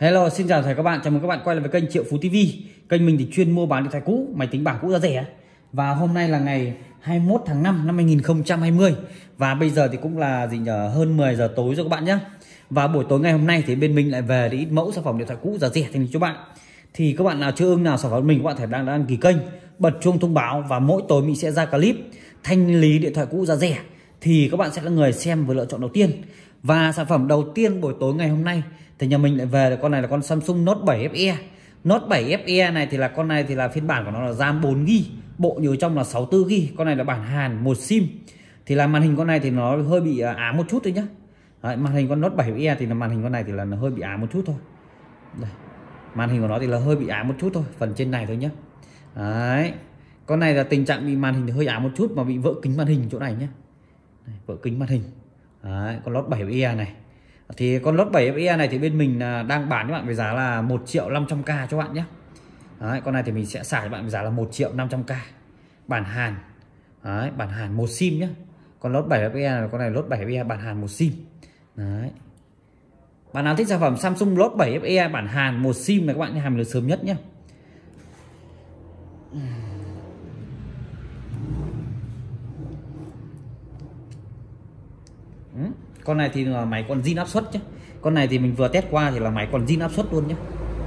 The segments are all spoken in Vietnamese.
Hello, xin chào thầy các bạn, chào mừng các bạn quay lại với kênh Triệu Phú TV Kênh mình thì chuyên mua bán điện thoại cũ, máy tính bảng cũ giá rẻ. Và hôm nay là ngày 21 tháng 5 năm 2020 Và bây giờ thì cũng là gì nhờ hơn 10 giờ tối rồi các bạn nhé. Và buổi tối ngày hôm nay thì bên mình lại về để ít mẫu sản phẩm điện thoại cũ giá rẻ thì cho bạn. Thì các bạn nào chưa ưng nào sản phẩm mình các bạn thể đang đăng ký kênh Bật chuông thông báo và mỗi tối mình sẽ ra clip thanh lý điện thoại cũ giá rẻ. Thì các bạn sẽ là người xem và lựa chọn đầu tiên. Và sản phẩm đầu tiên buổi tối ngày hôm nay thì nhà mình lại về là con này là con Samsung Note 7 FE Note 7 FE này thì là con này thì là phiên bản của nó là RAM 4GB bộ nhớ trong là 64GB con này là bản Hàn một sim. Thì là màn hình con này thì nó hơi bị à, á một chút thôi nhá. Đấy, màn hình con Note 7 FE thì là màn hình con này thì là nó hơi bị á một chút thôi. Đây. màn hình của nó thì là hơi bị á một chút thôi phần trên này thôi nhá. Đấy. con này là tình trạng bị màn hình hơi á một chút mà bị vỡ kính màn hình chỗ này nhá. Đây, vỡ kính màn hình. Đấy, con lót 7 FE này. Thì con lốt 7 FE này thì bên mình à, đang bán cho bạn với giá là 1 triệu 500k cho bạn nhé. Đấy, con này thì mình sẽ xài cho bạn với giá là 1 triệu 500k bản Hàn. Đấy, bản Hàn một sim nhé. Con lốt 7 FE này con này lốt 7 FE bản Hàn một sim. Đấy. bạn nào thích sản phẩm Samsung lốt 7 FE bản Hàn một sim này các bạn hàm được sớm nhất nhé. Con này thì là máy còn zin áp suất chứ con này thì mình vừa test qua thì là máy còn zin áp suất luôn nhé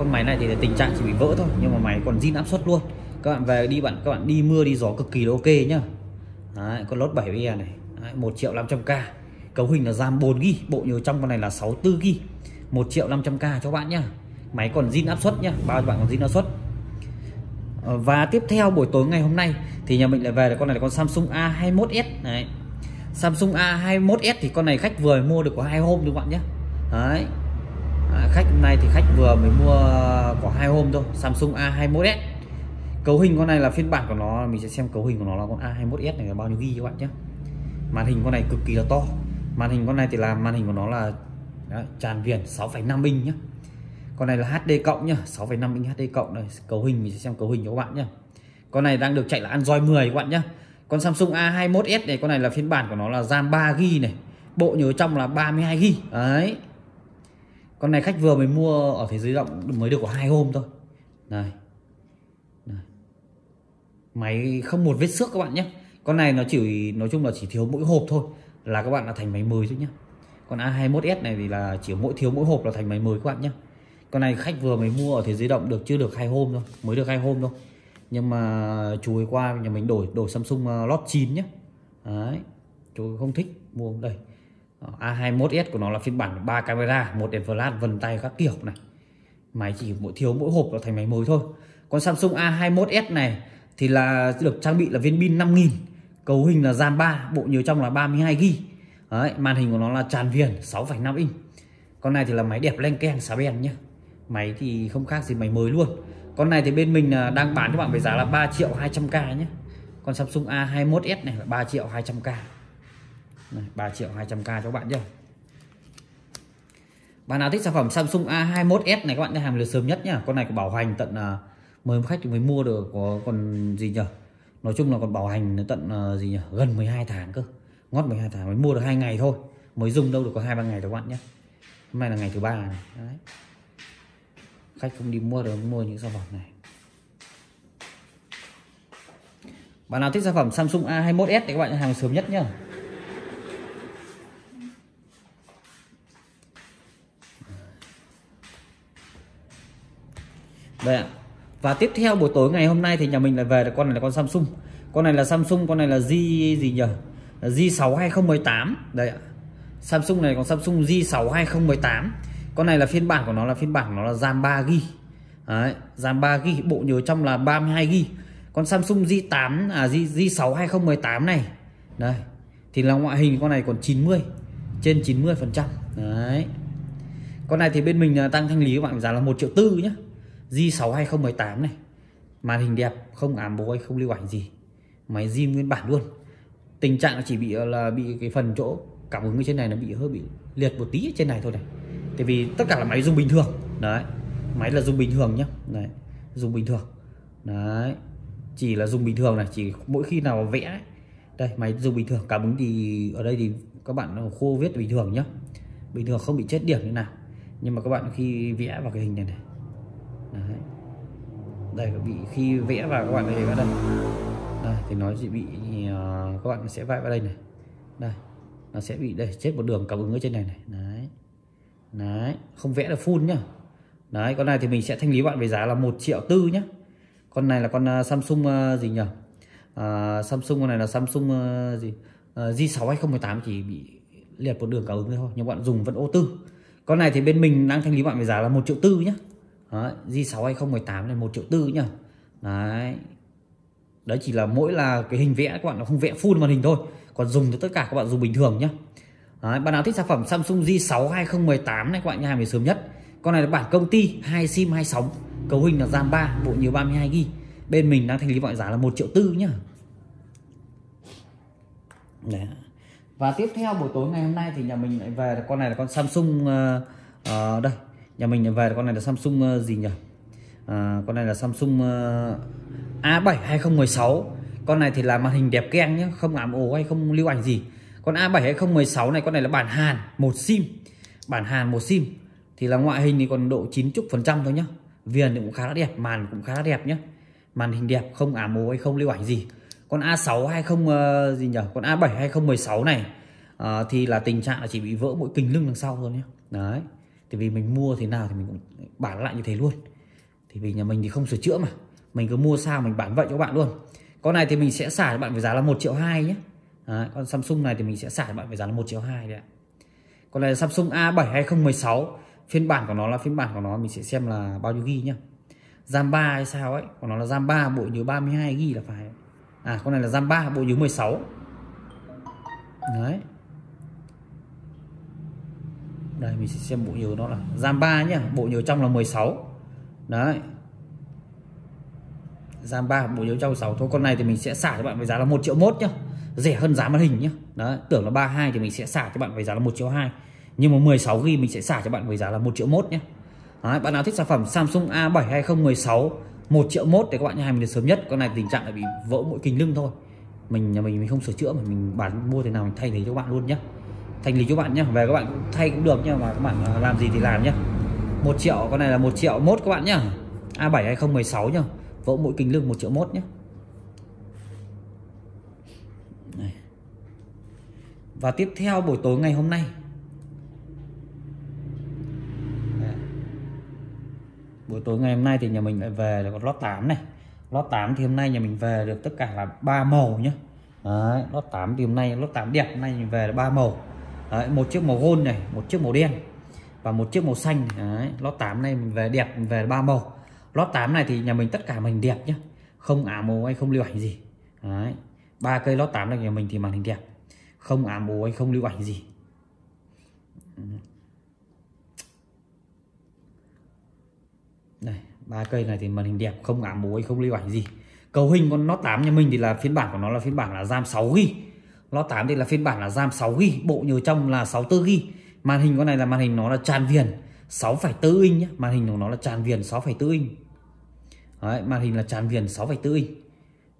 con máy này thì tình trạng chỉ bị vỡ thôi nhưng mà máy còn zin áp suất luôn. Các bạn về đi bạn các bạn đi mưa đi gió cực kỳ là ok nhá. Đấy, con lốt 7 e này. Đấy, 1 triệu 500k cấu hình là RAM 4 g bộ nhớ trong con này là 64 g 1 triệu 500k cho bạn nhá. Máy còn zin áp suất nhá bao bạn còn zin áp suất. Ờ, và tiếp theo buổi tối ngày hôm nay thì nhà mình lại về là con này là con Samsung A21s này Samsung A21s thì con này khách vừa mua được có hai hôm thôi các bạn nhé đấy. À, khách hôm nay thì khách vừa mới mua có hai hôm thôi Samsung A21s cấu hình con này là phiên bản của nó mình sẽ xem cấu hình của nó là con A21s này là bao nhiêu ghi các bạn nhé màn hình con này cực kỳ là to. Màn hình con này thì là màn hình của nó là đấy, tràn viền 6,5 inch nhé con này là HD cộng nhá 6,5 inch HD cộng này. Cấu hình mình sẽ xem cấu hình cho các bạn nhé con này đang được chạy là Android 10 các bạn nhé con Samsung A21s này, con này là phiên bản của nó là RAM 3GB này. Bộ nhớ trong là 32GB đấy. Con này khách vừa mới mua ở thế giới rộng, mới được có hai hôm thôi. Này. máy không một vết xước các bạn nhé. Con này nó chỉ, nói chung là chỉ thiếu mỗi hộp thôi, là các bạn là thành máy mới thôi nhé. Còn A21s này thì là chỉ mỗi, thiếu mỗi hộp là thành máy mới các bạn nhé. Con này khách vừa mới mua ở thế giới động được chưa được hai hôm thôi, mới được hai hôm thôi nhưng mà chú ấy qua nhà mình đổi đổi Samsung Lót 9 nhé đấy chú không thích mua đây. Ờ, A21s của nó là phiên bản ba camera một đèn flash vân tay các kiểu này. Máy chỉ mỗi thiếu mỗi hộp là thành máy mới thôi. Còn Samsung A21s này thì là được trang bị là viên pin 5000 cấu hình là RAM 3 bộ nhớ trong là 32GB Đấy, màn hình của nó là tràn viền 6,5 inch. Con này thì là máy đẹp len keng xá bèn nhá. Máy thì không khác gì máy mới luôn con này thì bên mình à, đang bán cho bạn với giá là 3 triệu 200k nhé. Con Samsung A21s này là 3 triệu 200k này, 3 triệu 200k cho các bạn nhé. Bạn nào thích sản phẩm Samsung A21s này các bạn hàng lượt sớm nhất nhá con này có bảo hành tận à, uh, mới khách mới mua được có còn gì nhỉ? Nói chung là còn bảo hành tận uh, gì nhỉ? Gần 12 tháng cơ. Ngót 12 tháng mới mua được hai ngày thôi. Mới dùng đâu được có hai ba ngày thôi các bạn nhé. Hôm nay là ngày thứ ba này. Đấy khách không đi mua được, mua những sản phẩm này. Bạn nào thích sản phẩm Samsung A21s thì các bạn hàng sớm nhất nhá. Đây ạ. Và tiếp theo buổi tối ngày hôm nay thì nhà mình lại về là con này là con Samsung. Con này là Samsung, con này là Z gì nhỉ? G6 2018 đây ạ. Samsung này còn Samsung G6 2018 con này là phiên bản của nó là phiên bản của nó là RAM 3GB Đấy, RAM 3GB bộ nhớ trong là 32GB con Samsung J8 à J, J6 2018 này. Đây thì là ngoại hình con này còn 90 trên 90 phần trăm. Đấy. Con này thì bên mình à, tăng thanh lý các bạn giá là 1 triệu tư nhá, J6 2018 này. Màn hình đẹp không ám bố không lưu ảnh gì. Máy zin nguyên bản luôn. Tình trạng chỉ bị à, là bị cái phần chỗ cảm ứng ở trên này nó bị hơi bị liệt một tí trên này thôi này tại vì tất cả là máy dùng bình thường. Đấy máy là dùng bình thường nhá. Đấy dùng bình thường. Đấy chỉ là dùng bình thường này chỉ mỗi khi nào vẽ đây máy dùng bình thường cảm ứng thì ở đây thì các bạn khô viết bình thường nhá. Bình thường không bị chết điểm như nào. Nhưng mà các bạn khi vẽ vào cái hình này này. Đấy. đây bị khi vẽ vào các bạn thấy vào đây. Đây thì nó sẽ bị uh, các bạn sẽ vẽ vào đây này. Đây nó sẽ bị đây chết một đường cảm ứng ở trên này này. Đấy đấy không vẽ được full nhá. Đấy con này thì mình sẽ thanh lý bạn với giá là một triệu tư nhá. Con này là con uh, Samsung uh, gì nhỉ? Uh, Samsung con này là Samsung uh, gì? Uh, G6 2018 chỉ bị liệt một đường cả ứng thôi nhưng bạn dùng vẫn ô tư. Con này thì bên mình đang thanh lý bạn với giá là một triệu tư nhá. Đấy, G6 2018 này một triệu tư nhá. Đấy. Đấy chỉ là mỗi là cái hình vẽ các bạn nó không vẽ full màn hình thôi. Còn dùng thì tất cả các bạn dùng bình thường nhá. Đấy, bạn nào thích sản phẩm Samsung J6 2018 này các bạn nhà về sớm nhất. Con này là bản công ty hai sim hai sóng cấu hình là RAM 3 bộ nhớ 32 GB bên mình đang thanh lý gọi giá là một triệu tư nhá. Đấy. và tiếp theo buổi tối ngày hôm nay thì nhà mình lại về con này là con Samsung uh, uh, đây nhà mình lại về con này là Samsung uh, gì nhỉ? Uh, con này là Samsung uh, A7 2016 con này thì là màn hình đẹp keng nhé không ám ố hay không lưu ảnh gì con A7 2016 này con này là bản Hàn một sim. Bản Hàn một sim. Thì là ngoại hình thì còn độ 90 phần trăm thôi nhá. Viền thì cũng khá là đẹp màn cũng khá là đẹp nhá. Màn hình đẹp không ả mồ hay không lưu ảnh gì. Con A6 20 uh, gì nhỉ con A7 2016 này uh, thì là tình trạng là chỉ bị vỡ mỗi kình lưng đằng sau thôi nhé đấy. Thì vì mình mua thế nào thì mình cũng bản lại như thế luôn. Thì vì nhà mình thì không sửa chữa mà. Mình cứ mua sao mình bán vậy cho các bạn luôn. Con này thì mình sẽ xả cho bạn với giá là 1 triệu 2 nhé Đấy, con Samsung này thì mình sẽ xả cho bạn với giá là 1 triệu 2 đấy ạ. Còn này là Samsung A7 2016 Phiên bản của nó là phiên bản của nó mình sẽ xem là bao nhiêu ghi nhá. RAM 3 hay sao ấy Còn nó là RAM 3 bộ nhớ 32 ghi là phải. À con này là RAM 3 bộ nhớ 16 Đấy. Đây mình sẽ xem bộ nhớ nó là RAM 3 nhá Bộ nhớ trong là 16 Đấy. RAM 3 bộ nhớ trong 6 thôi con này thì mình sẽ xả cho bạn với giá là 1 triệu mốt nhá rẻ hơn giá màn hình nhá. Đó tưởng là 32 thì mình sẽ xả cho bạn với giá là 1 triệu 2 nhưng mà 16 GB mình sẽ xả cho bạn với giá là 1 triệu 1 nhé Đấy, bạn nào thích sản phẩm Samsung A7 2016 1 triệu 1 để các bạn nhà hàng mình được sớm nhất. Con này tình trạng là bị vỡ mỗi kinh lưng thôi. Mình nhà mình mình không sửa chữa mà mình bán mua thế nào mình thay thế cho bạn luôn nhé thành lý cho bạn nhé về các bạn cũng thay cũng được nhưng mà các bạn à, làm gì thì làm nhé 1 triệu con này là 1 triệu mốt các bạn nhá. A7 2016 nhá vỡ mỗi kinh lưng 1 triệu mốt nhé và tiếp theo buổi tối ngày hôm nay. Buổi tối ngày hôm nay thì nhà mình lại về là con lót 8 này. Lót 8 thì hôm nay nhà mình về được tất cả là ba màu nhé Đấy, lót 8 thì hôm nay lót 8 đẹp hôm nay mình về là ba màu. Đấy, một chiếc màu gold này một chiếc màu đen và một chiếc màu xanh. Đấy, lót 8 này mình về đẹp mình về ba màu. Lót 8 này thì nhà mình tất cả mình đẹp nhé không ả màu hay không lưu ảnh gì. Đấy, ba cây lót 8 này nhà mình thì màn hình đẹp không ám bố anh không lưu ảnh gì. Đây ba cây này thì màn hình đẹp không ám bố anh không lưu ảnh gì. Cầu hình con nó 8 nhà mình thì là phiên bản của nó là phiên bản là RAM 6 g nó 8 thì là phiên bản là RAM 6 g bộ nhớ trong là 64 g màn hình con này là màn hình nó là tràn viền 6,4 inch nhé màn hình của nó là tràn viền 6,4 inch. Đấy, màn hình là tràn viền 6,4 inch.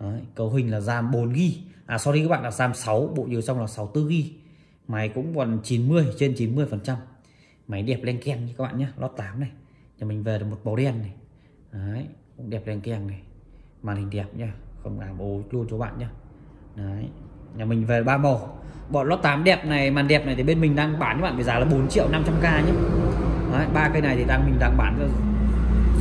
Đấy, cấu hình là RAM 4GB À sorry, các bạn là RAM 6 Bộ nhớ trong là 64GB Máy cũng còn 90 trên 90% Máy đẹp len keng như các bạn nhé, Lót 8 này. Nhà mình về được một màu đen này. Đấy, cũng đẹp len keng này. Màn hình đẹp nhá, Không làm ố luôn cho bạn nhá. Đấy, Nhà mình về ba màu. Bọn lót 8 đẹp này, Màn đẹp này thì bên mình đang bán các bạn với giá là 4 triệu 500k nhé. Đấy, ba cây này thì đang mình đang bán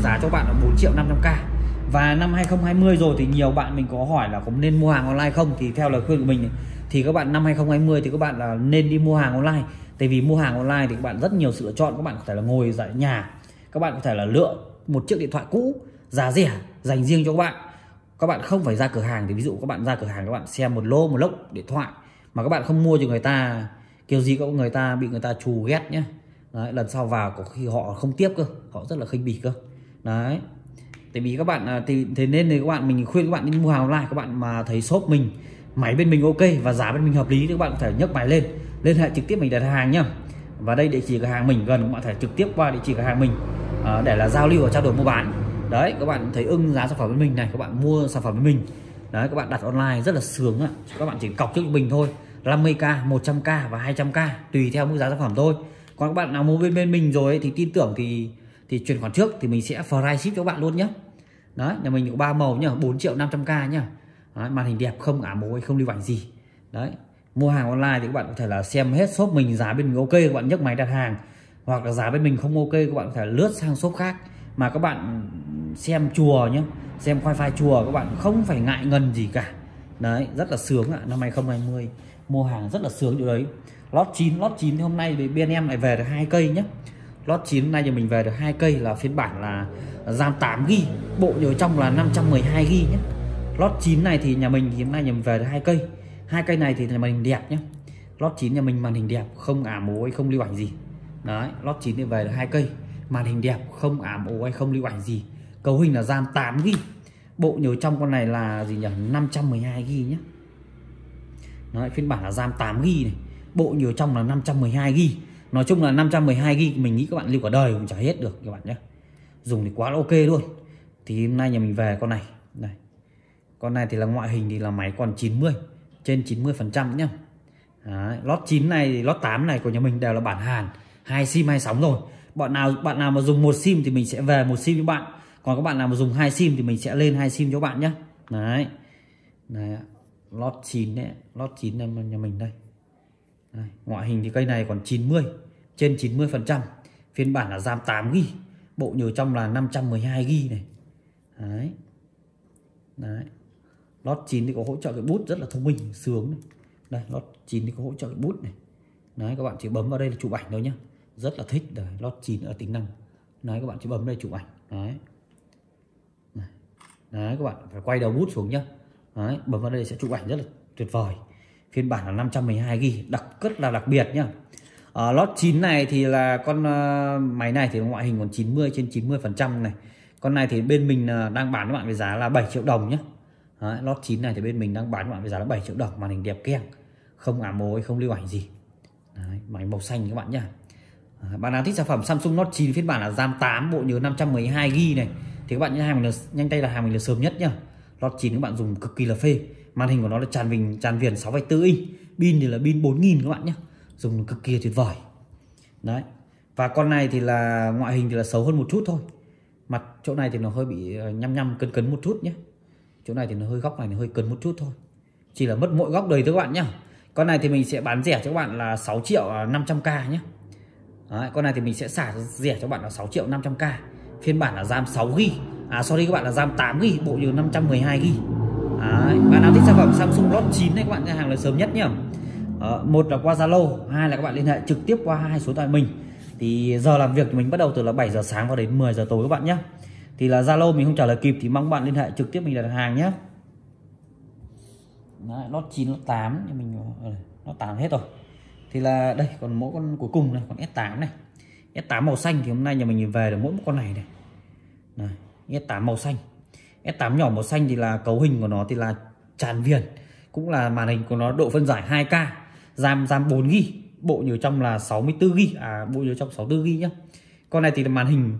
giá cho bạn là 4 triệu 500k và năm 2020 rồi thì nhiều bạn mình có hỏi là có nên mua hàng online không? Thì theo lời khuyên của mình thì các bạn năm 2020 thì các bạn là nên đi mua hàng online. Tại vì mua hàng online thì các bạn rất nhiều sự lựa chọn. Các bạn có thể là ngồi tại nhà các bạn có thể là lựa một chiếc điện thoại cũ giá rẻ dành riêng cho các bạn. Các bạn không phải ra cửa hàng thì ví dụ các bạn ra cửa hàng các bạn xem một lô một lốc điện thoại mà các bạn không mua cho người ta kiểu gì có người ta bị người ta trù ghét nhé đấy, lần sau vào có khi họ không tiếp cơ họ rất là khinh bỉ cơ. Đấy tại vì các bạn à, thì thế nên thì các bạn mình khuyên các bạn đi mua hàng online các bạn mà thấy shop mình máy bên mình ok và giá bên mình hợp lý thì các bạn có thể nhấc máy lên liên hệ trực tiếp mình đặt hàng nhá. Và đây địa chỉ cửa hàng mình gần các bạn thể trực tiếp qua địa chỉ cửa hàng mình à, để là giao lưu và trao đổi mua bán. Đấy các bạn thấy ưng giá sản phẩm bên mình này các bạn mua sản phẩm bên mình. Đấy các bạn đặt online rất là sướng ạ. Các bạn chỉ cọc trước mình thôi 50k 100k và 200k tùy theo mức giá sản phẩm thôi. Còn các bạn nào mua bên bên mình rồi ấy, thì tin tưởng thì thì chuyển khoản trước thì mình sẽ fry ship cho các bạn luôn nhé đấy nhà mình có ba màu nhá 4 triệu 500k nhá. Đấy, màn hình đẹp không ả mối không lưu ảnh gì. Đấy mua hàng online thì các bạn có thể là xem hết shop mình giá bên mình ok các bạn nhấc máy đặt hàng. Hoặc là giá bên mình không ok các bạn có thể lướt sang shop khác. Mà các bạn xem chùa nhé xem wifi chùa các bạn không phải ngại ngần gì cả. Đấy rất là sướng ạ năm 2020 mua hàng rất là sướng chỗ đấy. Lót 9 lót 9 hôm nay thì bên em lại về được hai cây nhé lót 9 nay thì mình về được hai cây là phiên bản là RAM 8 g bộ nhớ trong là 512 g nhé. Lót 9 này thì nhà mình hiện nay nhà mình về được hai cây. Hai cây này thì nhà mình đẹp nhé. Lót 9 nhà mình màn hình đẹp không ả mố không lưu ảnh gì. Đấy lót 9 thì về được hai cây. Màn hình đẹp không ảm ố hay không lưu ảnh gì. Cấu hình là RAM 8 g bộ nhớ trong con này là gì nhỉ? 512 g nhé. Đấy, phiên bản là RAM 8 g này. Bộ nhớ trong là 512 g nói chung là 512 g mình nghĩ các bạn lưu cả đời cũng chả hết được các bạn nhé. Dùng thì quá là ok luôn. Thì hôm nay nhà mình về con này. Này con này thì là ngoại hình thì là máy còn 90 trên 90 phần trăm nhá. Đấy, lót 9 này lót 8 này của nhà mình đều là bản Hàn hai sim hai sóng rồi. Bọn nào bạn nào mà dùng một sim thì mình sẽ về một sim cho bạn. Còn các bạn nào mà dùng hai sim thì mình sẽ lên hai sim cho bạn nhé đấy. Này lót 9 đấy lót 9 này nhà mình đây đây, ngoại hình thì cây này còn 90 trên 90 phần trăm. Phiên bản là RAM 8 ghi bộ nhớ trong là 512 ghi này. Đấy. Đấy. Lót 9 thì có hỗ trợ cái bút rất là thông minh sướng này. đây lót 9 thì có hỗ trợ cái bút này. Đấy các bạn chỉ bấm vào đây là chụp ảnh thôi nhá. Rất là thích. Đấy lót 9 ở tính năng. Đấy các bạn chỉ bấm đây chụp ảnh. Đấy, đấy các bạn phải quay đầu bút xuống nhá. Đấy bấm vào đây sẽ chụp ảnh rất là tuyệt vời phiên bản là 512 g đặc rất là đặc biệt nhá. Ở lót 9 này thì là con uh, máy này thì ngoại hình còn 90 trên 90 phần trăm này. Con này thì bên mình uh, đang bán các bạn với giá là 7 triệu đồng nhé Đấy, lót 9 này thì bên mình đang bán các bạn với giá là 7 triệu đồng màn hình đẹp keng không ả mối không lưu ảnh gì. Đấy, máy màu xanh các bạn nhá. À, bạn nào thích sản phẩm Samsung Note 9 phiên bản là RAM 8 bộ nhớ 512 g này thì các bạn nhanh hàng mình là, nhanh tay là hàng mình là sớm nhất nhá. Lót 9 các bạn dùng cực kỳ là phê màn hình của nó là tràn bình tràn viền 6,4 inch. Pin thì là pin 4000 các bạn nhé. Dùng cực kỳ tuyệt vời. Đấy. Và con này thì là ngoại hình thì là xấu hơn một chút thôi. Mặt chỗ này thì nó hơi bị ờ, nhăm nhăm cân cấn một chút nhé. Chỗ này thì nó hơi góc này nó hơi cấn một chút thôi. Chỉ là mất mỗi góc đầy thôi các bạn nhé con này thì mình sẽ bán rẻ cho các bạn là 6 triệu ờ, 500k nhé. Đấy, con này thì mình sẽ xả rẻ cho các bạn là 6 triệu 500k phiên bản là RAM 6 g à sorry các bạn là RAM 8 g bộ nhớ 512 g Đấy, bạn nào thích sản phẩm Samsung Note 9 này các bạn ra hàng là sớm nhất nhá ờ, một là qua Zalo hai là các bạn liên hệ trực tiếp qua hai số điện thoại mình. Thì giờ làm việc thì mình bắt đầu từ là 7 giờ sáng và đến 10 giờ tối các bạn nhé. Thì là Zalo mình không trả lời kịp thì mong bạn liên hệ trực tiếp mình đặt hàng nhé. Đấy, Note 9 Note 8 thì mình ờ, nó 8 hết rồi. Thì là đây còn mỗi con cuối cùng này còn S8 này. S8 màu xanh thì hôm nay nhà mình về được mỗi một con này này, này S8 màu xanh. S8 nhỏ màu xanh thì là cấu hình của nó thì là tràn viền cũng là màn hình của nó độ phân giải 2K RAM RAM 4 g bộ nhớ trong là 64 g à bộ nhớ trong 64 g nhá. Con này thì là màn hình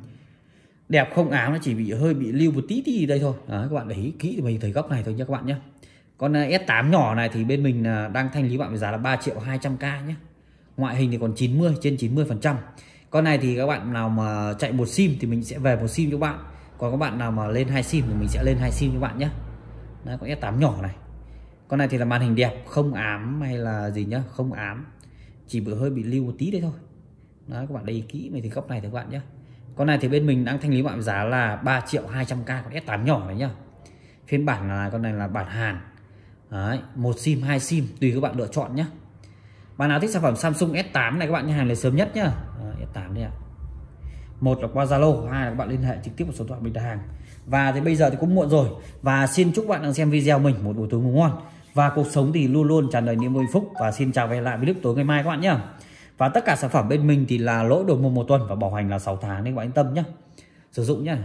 đẹp không áo nó chỉ bị hơi bị lưu một tí tí đây thôi. Đấy, các bạn để ý kỹ thì mình thấy góc này thôi nhé các bạn nhé con à, S8 nhỏ này thì bên mình à, đang thanh lý bạn với giá là 3 triệu 200k nhé ngoại hình thì còn 90 trên 90 phần trăm. Con này thì các bạn nào mà chạy một sim thì mình sẽ về một sim cho bạn còn các bạn nào mà lên hai sim thì mình sẽ lên hai sim cho bạn nhé. Đấy, con S8 nhỏ này. Con này thì là màn hình đẹp không ám hay là gì nhá không ám. Chỉ bữa hơi bị lưu một tí đấy thôi. Đấy các bạn đây kỹ mình thì góc này thì các bạn nhé con này thì bên mình đang thanh lý bạn giá là 3 triệu 200k con S8 nhỏ này nhá. Phiên bản là con này là bản Hàn. Đấy một sim hai sim tùy các bạn lựa chọn nhé bạn nào thích sản phẩm Samsung S8 này các bạn nhà hàng này sớm nhất nhá. Đấy, S8 đây ạ một là qua Zalo, hai là các bạn liên hệ trực tiếp vào số điện thoại mình đặt hàng. Và thì bây giờ thì cũng muộn rồi. Và xin chúc bạn đang xem video mình một buổi tối ngủ ngon. Và cuộc sống thì luôn luôn tràn đầy niềm vui phúc. Và xin chào và hẹn lại với clip tối ngày mai các bạn nhé. Và tất cả sản phẩm bên mình thì là lỗi đổi một một tuần và bảo hành là 6 tháng nên các bạn yên tâm nhé. Sử dụng nhé.